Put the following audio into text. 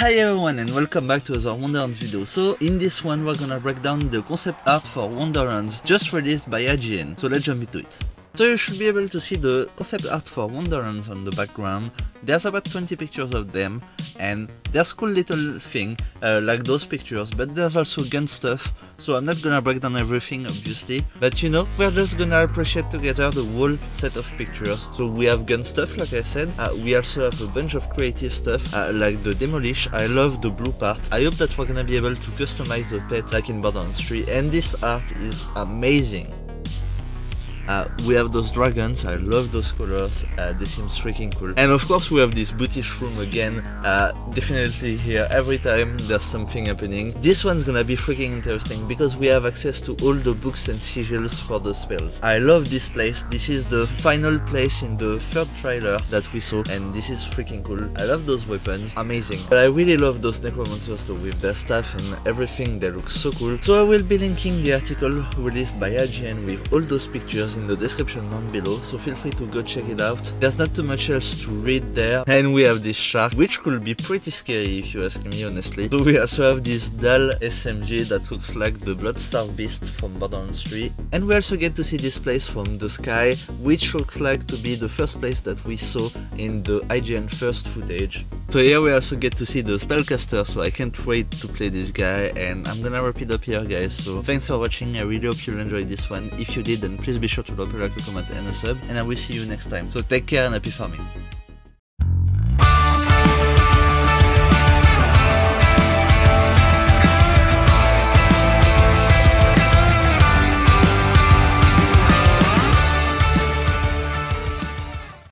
Hi everyone and welcome back to another Wonderlands video. So in this one we're gonna break down the concept art for Wonderlands just released by IGN. So let's jump into it. So you should be able to see the concept art for Wonderlands on the background. There's about 20 pictures of them and there's cool little thing uh, like those pictures but there's also gun stuff so I'm not gonna break down everything obviously. But you know we're just gonna appreciate together the whole set of pictures. So we have gun stuff like I said. Uh, we also have a bunch of creative stuff uh, like the demolish. I love the blue part. I hope that we're gonna be able to customize the pet like in Borderlands 3 and this art is amazing uh, we have those dragons, I love those colors, uh, they seem freaking cool. And of course we have this bootish room again, uh, definitely here every time there's something happening. This one's gonna be freaking interesting because we have access to all the books and sigils for the spells. I love this place, this is the final place in the third trailer that we saw and this is freaking cool. I love those weapons, amazing. But I really love those necromancers too with their stuff and everything, they look so cool. So I will be linking the article released by IGN with all those pictures in the description down below, so feel free to go check it out. There's not too much else to read there. And we have this shark, which could be pretty scary if you ask me honestly. So we also have this dull SMG that looks like the Bloodstar Beast from Borderlands 3. And we also get to see this place from the sky, which looks like to be the first place that we saw in the IGN first footage. So here we also get to see the spellcaster, so I can't wait to play this guy and I'm gonna wrap it up here guys. So thanks for watching, I really hope you'll enjoy this one. If you did then please be sure to drop a like, a comment and a sub and I will see you next time. So take care and happy farming.